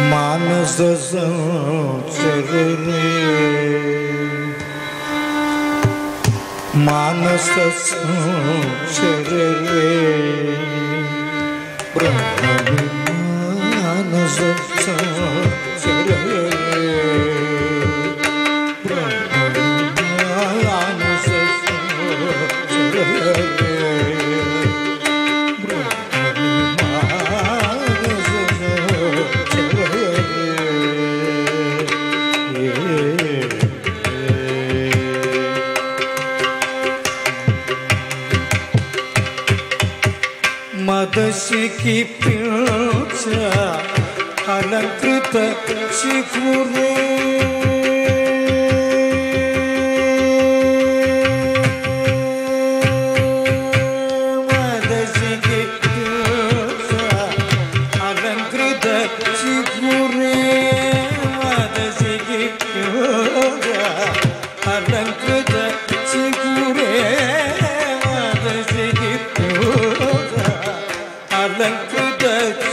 मानस संसर मानस संसर रे ब्रह्म मानस संसर मदशि पिळ्चा अलङ्कृत शिखुरे Altyazı لك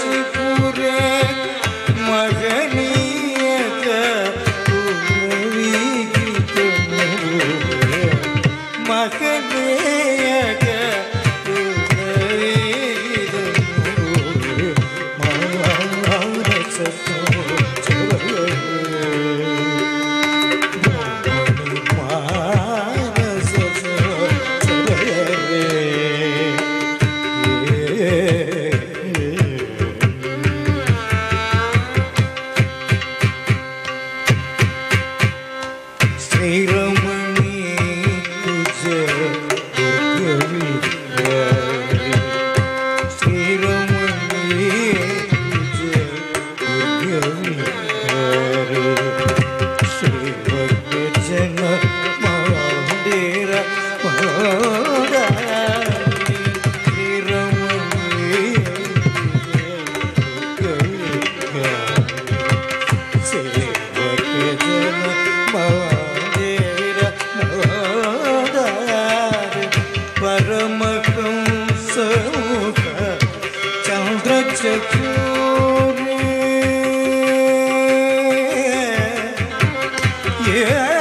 yeah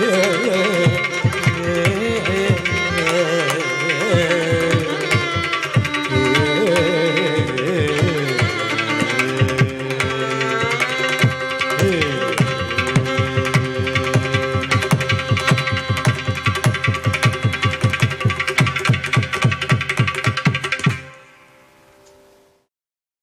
yeah.